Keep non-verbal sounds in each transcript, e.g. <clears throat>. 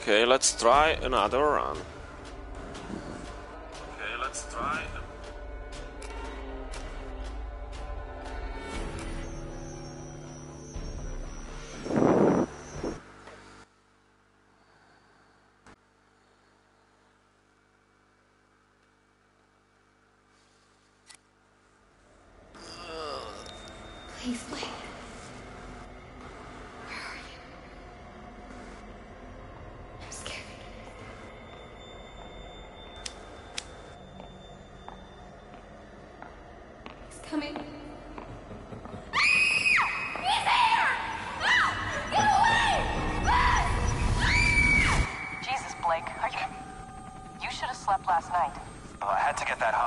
Okay, let's try another run.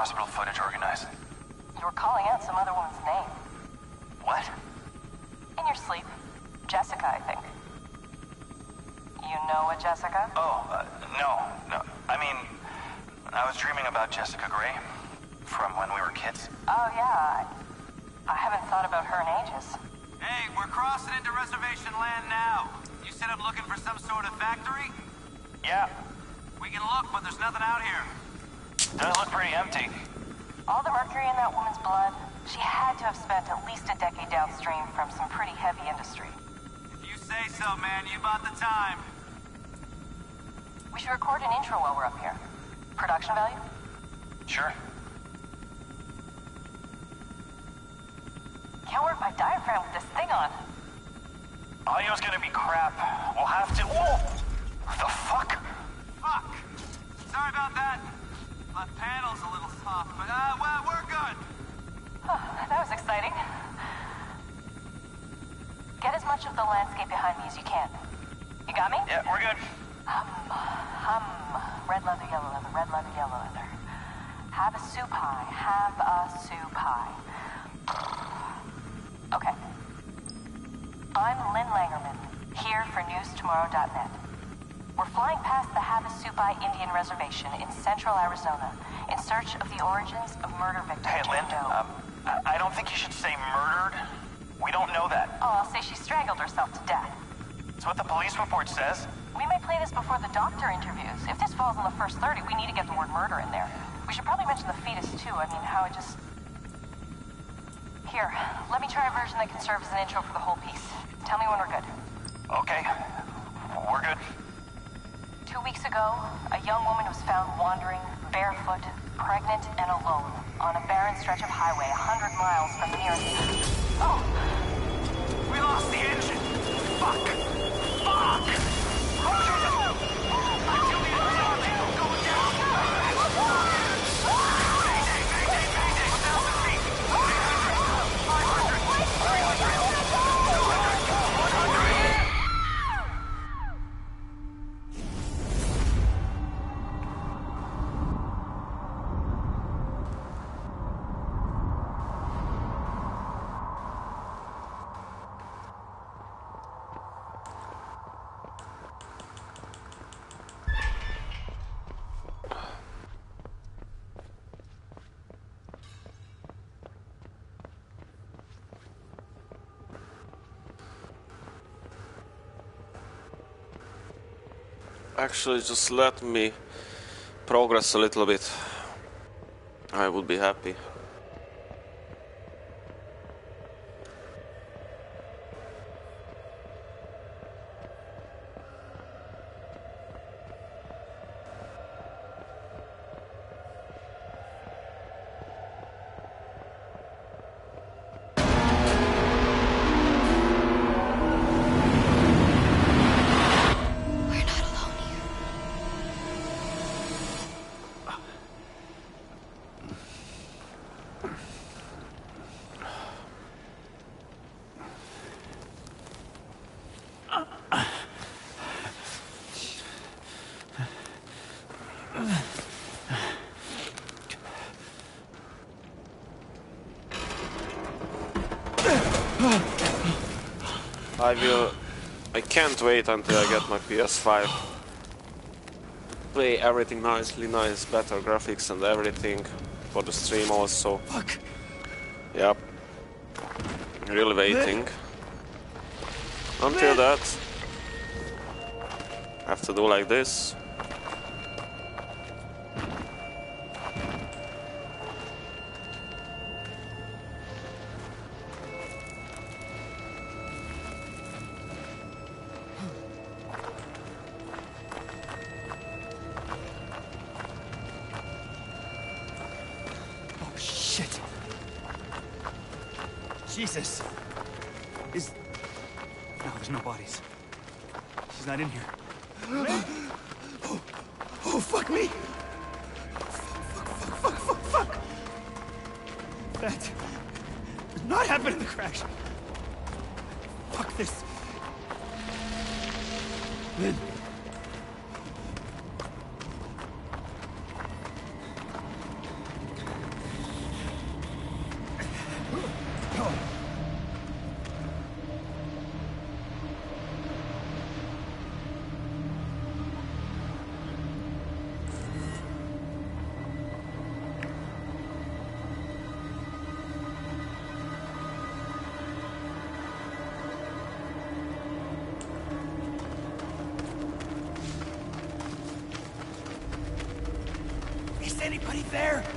Hospital footage organized. You were calling out some other woman's name. What? In your sleep. Jessica, I think. You know a Jessica? Oh, uh, no, no. I mean, I was dreaming about Jessica Gray from when we were kids. Oh, yeah. I, I haven't thought about her in ages. Hey, we're crossing into reservation land now. You said I'm looking for some sort of factory? Yeah, We can look, but there's nothing out here. does look pretty empty. All the mercury in that woman's blood, she had to have spent at least a decade downstream from some pretty heavy industry. If you say so, man, you bought the time. We should record an intro while we're up here. Production value? Sure. Can't work my diaphragm with this thing on. Audio's gonna be crap. We'll have to. Whoa! The fuck? Fuck! Sorry about that. Left panel's a little soft, but uh, well, we're good. that was exciting. Get as much of the landscape behind me as you can. You got me? Yeah, we're good. Hum. Red leather, yellow leather, red leather, yellow leather. Havasupai. Have a soup pie. I'm Lynn Langermann, here for newstomorrow.net. We're flying past the Havasupai Indian Reservation in central Arizona in search of the origins of murder victim Hey, Lynn, um, I I don't think you should say murdered. We don't know that. Oh, I'll say she strangled herself to death. It's what the police report says. We may play this before the doctor interviews. If this falls in the first 30, we need to get the word murder in there. We should probably mention the fetus, too. I mean, how it just... Here, let me try a version that can serve as an intro for the whole piece. Tell me when we're good. Okay, we're good. Two weeks ago, a young woman was found wandering, barefoot, pregnant, and alone on a barren stretch of highway a 100 miles from the nearest... Oh! We lost the engine. Fuck! Fuck! Actually, just let me progress a little bit. I would be happy. I will... I can't wait until I get my PS5. Play everything nicely, nice, better graphics and everything for the stream also. Fuck. Yep. Really waiting. Until that, have to do like this. Jesus! Is... No, there's no bodies. She's not in here. there!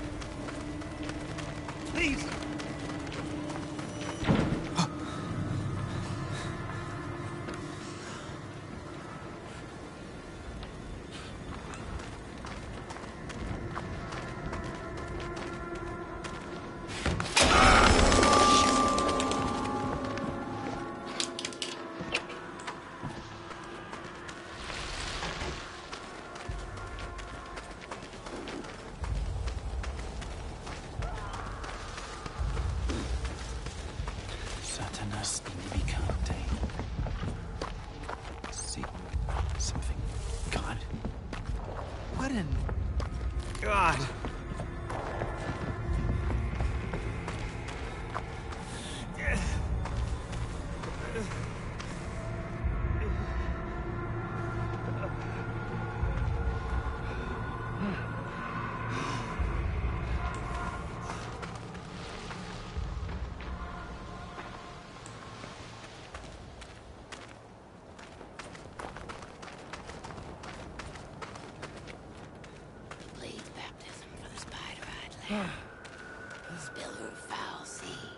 her foul seed.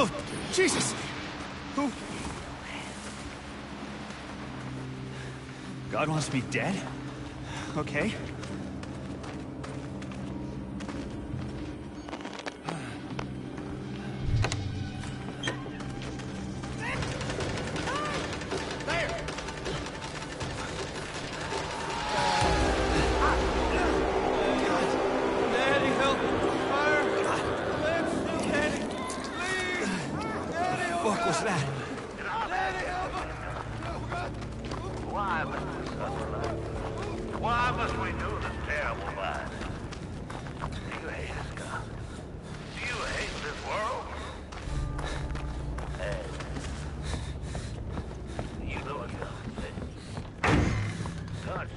Oh, Jesus! Who? God wants me dead? Okay.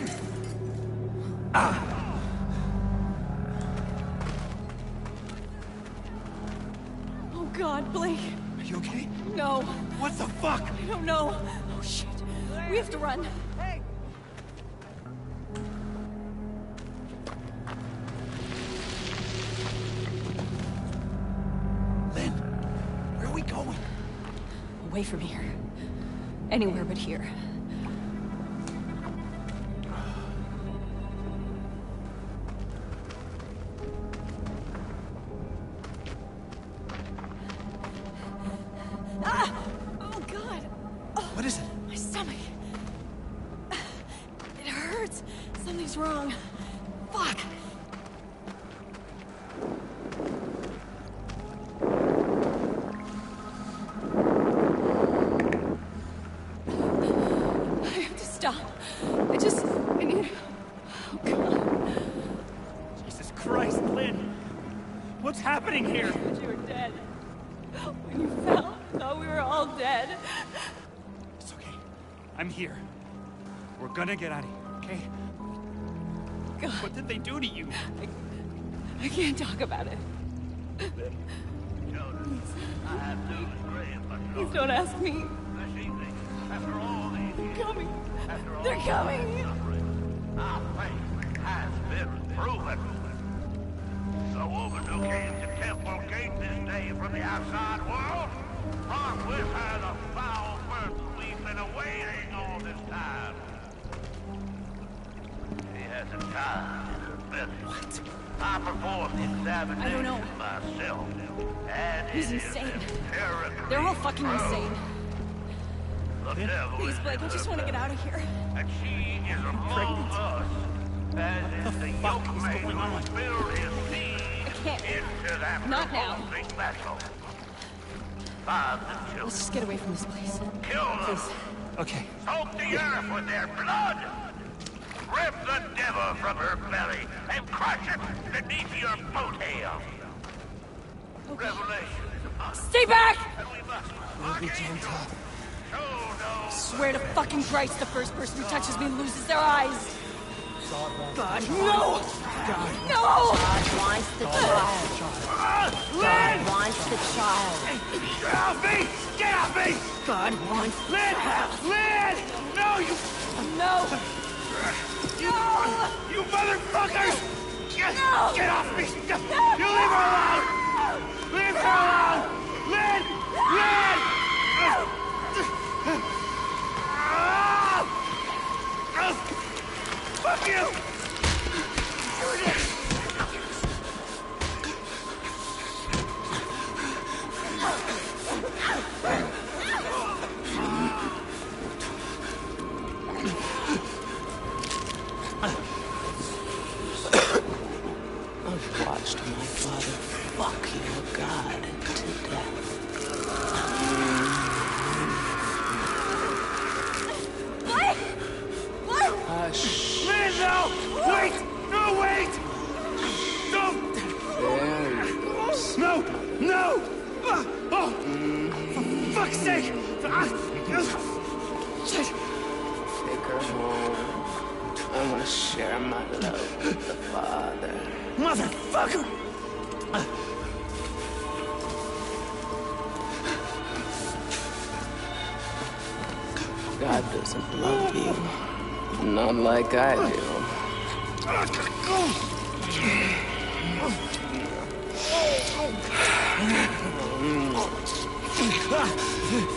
again! Ah! Oh god, Blake. Are you okay? No. What the fuck? I don't know. Oh shit. We have to run. Hey! Lynn, where are we going? Away from here. Anywhere but here. Here. We're gonna get out of here, okay? God, What did they do to you? I can't talk about it. Children, I have news great but Please don't ask me. this evening, after all these years, Coming. after all They're coming. What? I performed the examination I don't know. myself, He's insane. They're all fucking insane. The Please, Blake, I just want to get out of here. and she is among us. As is the fuck is going on? his I can't. into that Not now. the Let's just get away from this place. kill them, Please. Okay, soak the earth with their blood, rip the devil from her belly, and crush it beneath your boat hail. Revelation is upon us, Stay back! and we must we'll be gentle. show no Swear to fucking Christ, the first person who touches me loses their eyes. God, no! God, no! God wants the child. Ah, God wants the child. Get off me! Get off me! God wants Lynn! Lynn! No, you, no! You motherfuckers! Get, No! get off me! You leave her alone! Leave her alone! Lynn! Lynn! Ah! Ah! Fuck you! Like I do.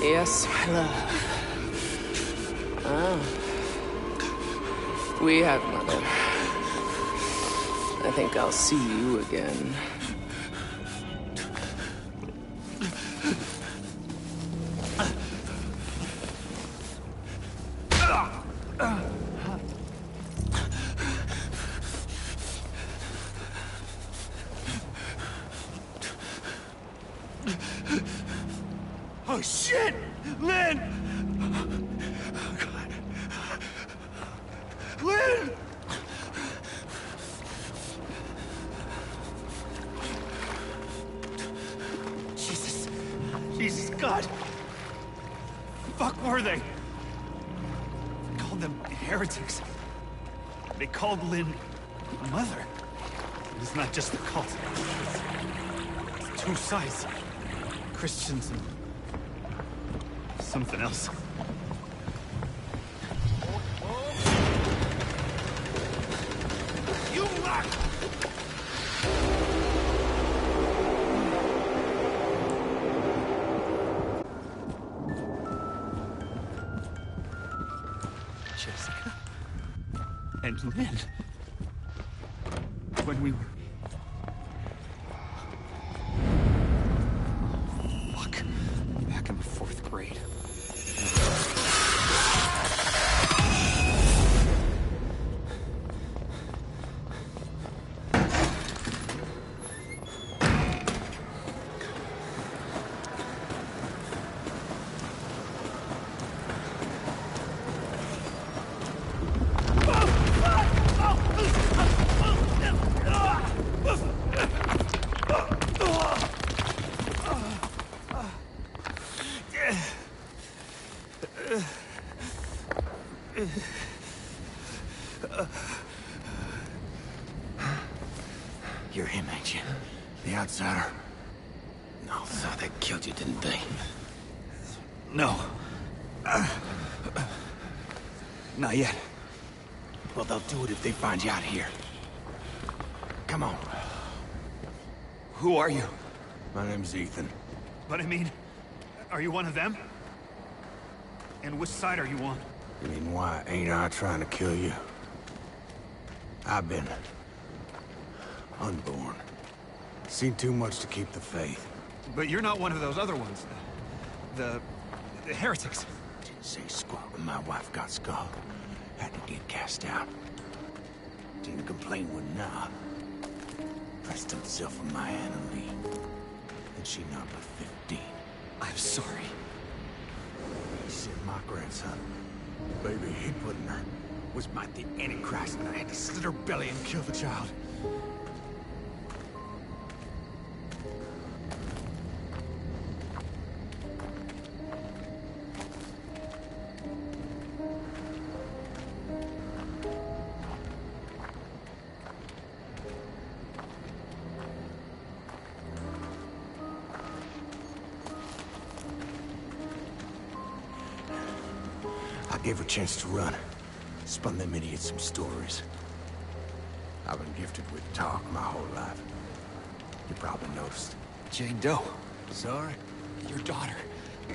Yes, my love. Ah. We have mother. I think I'll see you again. Christensen. Something else. You rock! Jessica. And Lynn. They find you out here. Come on. Who are you? My name's Ethan. But I mean, are you one of them? And which side are you on? You mean why ain't I trying to kill you? I've been... unborn. Seen too much to keep the faith. But you're not one of those other ones. The... the, the heretics. Didn't say squat when my wife got skulled. Had to get cast out. Didn't complain when nah. Pressed himself on my Lee. And she not but 15. I'm sorry. He said my grandson, the baby he put in her, was might the Antichrist, and I had to slit her belly and kill the child. Gave her a chance to run. Spun them idiots some stories. I've been gifted with talk my whole life. You probably noticed. Jane Doe. Sorry? Your daughter.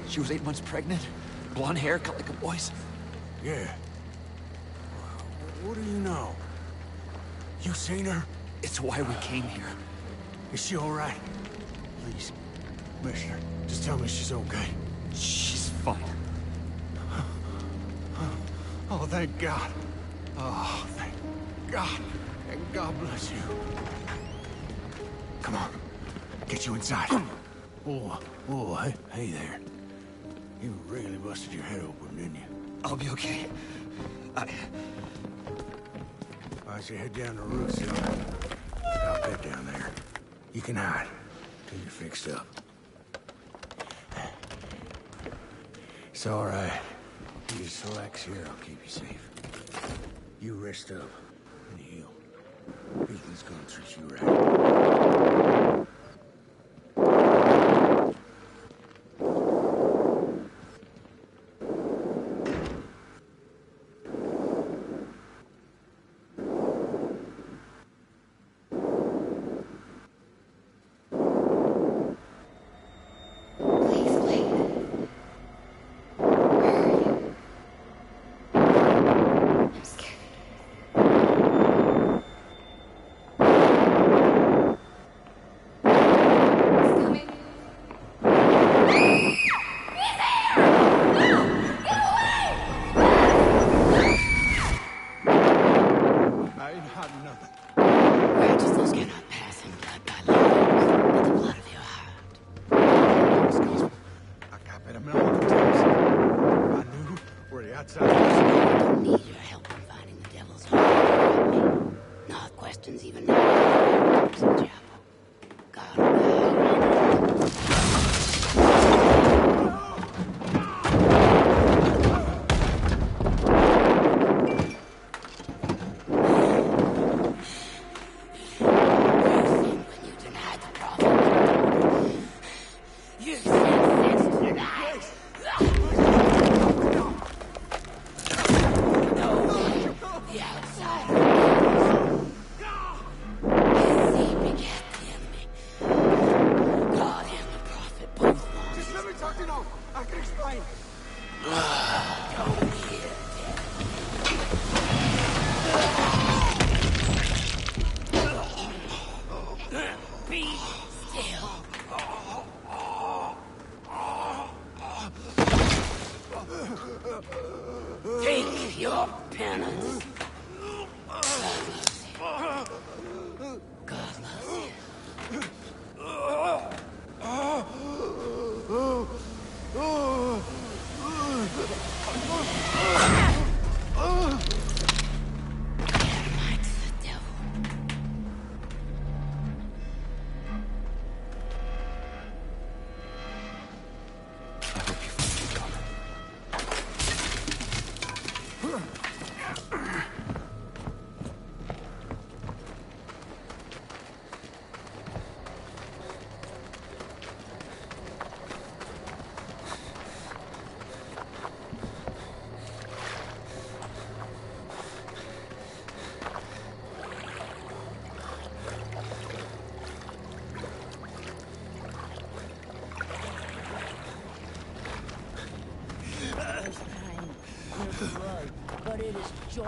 She was eight months pregnant. Blonde hair, cut like a boy's. Yeah. What do you know? You seen her? It's why we came here. Is she all right? Please, Commissioner, just tell me she's okay. She's Oh, thank God. Oh, thank God. And God bless you. Come on. Get you inside. <clears throat> oh, oh, hey, hey there. You really busted your head open, didn't you? I'll be okay. I... I should head down the roof, so I'll bed down there. You can hide till you're fixed up. It's all right. You relax here, I'll keep you safe. You rest up and heal. Ethan's gonna treat you right.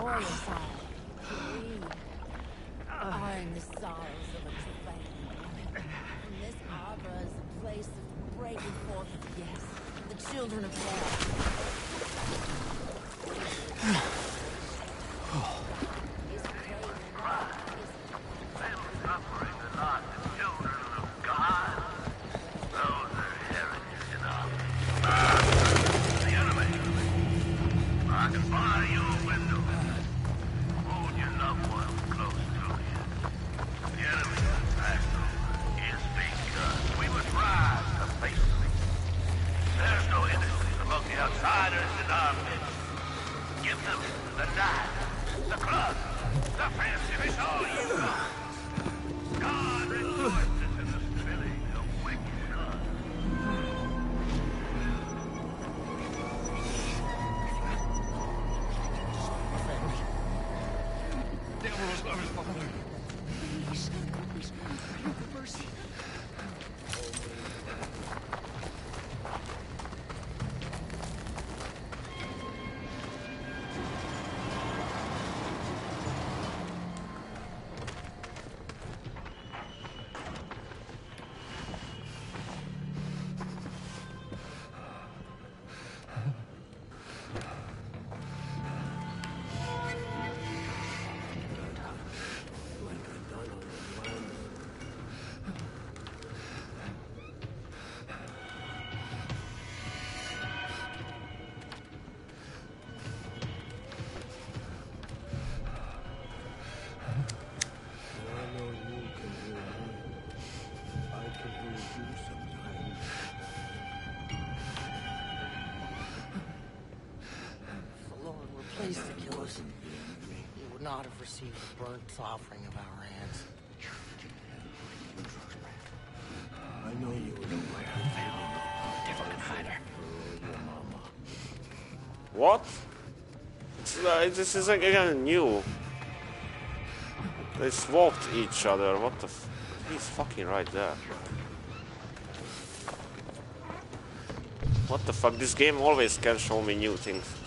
warriors. Listen, you would not have received the burnt offering of our hands. I know you were aware of. Devil. What? Like, this is again new. They swapped each other. What the? F He's fucking right there. What the fuck? This game always can show me new things.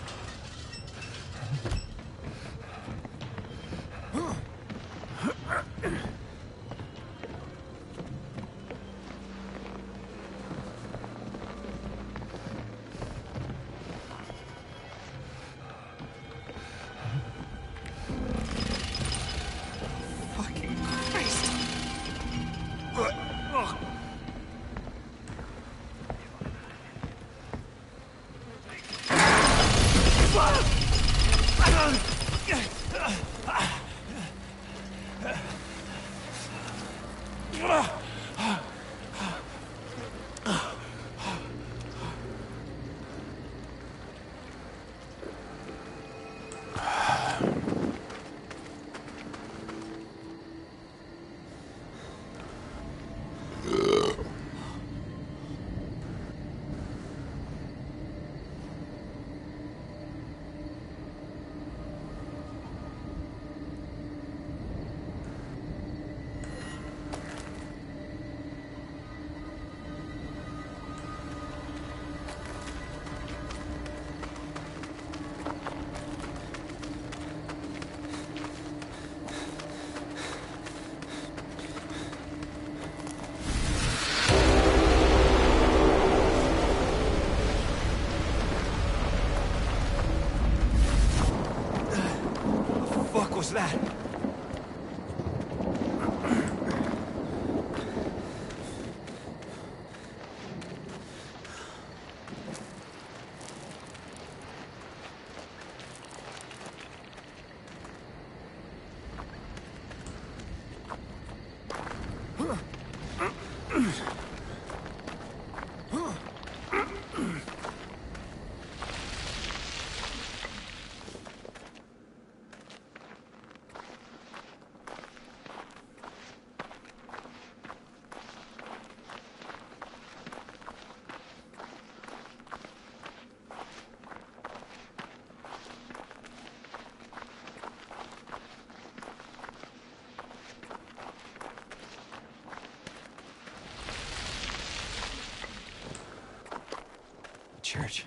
Church?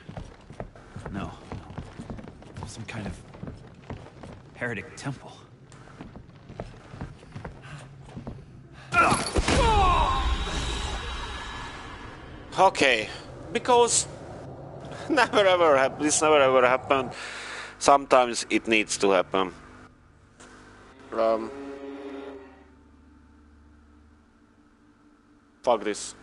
No. Some kind of heretic temple. Okay, because never ever hap- this never ever happened. Sometimes it needs to happen. Um, fuck this.